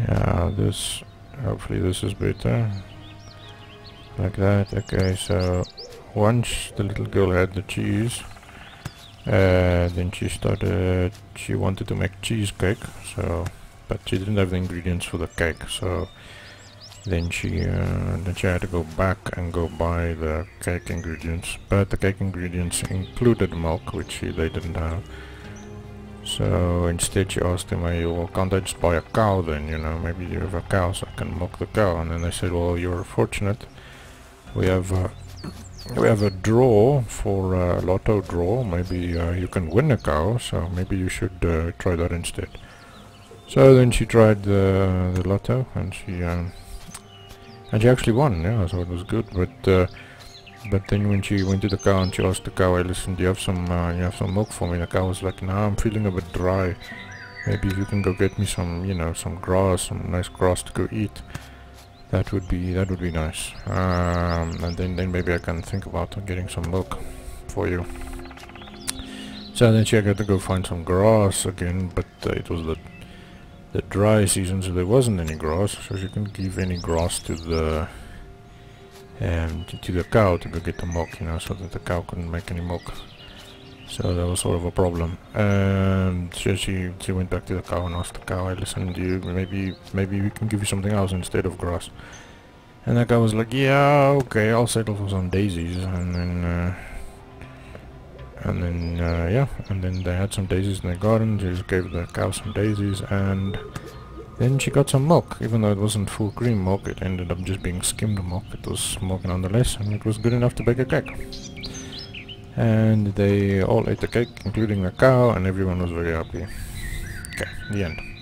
Yeah, this, hopefully this is better. Like that, okay, so once the little girl had the cheese, uh, then she started, she wanted to make cheesecake, so, but she didn't have the ingredients for the cake, so then she, uh, then she had to go back and go buy the cake ingredients, but the cake ingredients included milk, which she, they didn't have. So instead she asked him, hey, well, can't I just buy a cow then, you know, maybe you have a cow so I can milk the cow. And then they said, well, you're fortunate. We have a, we have a draw for a lotto draw. Maybe uh, you can win a cow, so maybe you should uh, try that instead. So then she tried the, the lotto and she, um, and she actually won, yeah, so it was good. But uh, but then when she went to the cow and she asked the cow, hey, listen, do you have some, uh, you have some milk for me? The cow was like, no, I'm feeling a bit dry. Maybe if you can go get me some, you know, some grass, some nice grass to go eat. That would be, that would be nice. Um, and then, then maybe I can think about getting some milk for you. So then she had to go find some grass again, but uh, it was the the dry season, so there wasn't any grass, so she couldn't give any grass to the um, to, to, the cow to go get the milk, you know, so that the cow couldn't make any milk. So that was sort of a problem. And so she she went back to the cow and asked the cow, "Hey, listen, do you maybe maybe we can give you something else instead of grass?" And that guy was like, "Yeah, okay, I'll settle for some daisies." And then uh, and then uh, yeah, and then they had some daisies in their garden. She just gave the cow some daisies and then she got some milk, even though it wasn't full cream milk, it ended up just being skimmed milk. It was milk nonetheless, and it was good enough to bake a cake. And they all ate the cake, including the cow, and everyone was very happy. Okay, the end.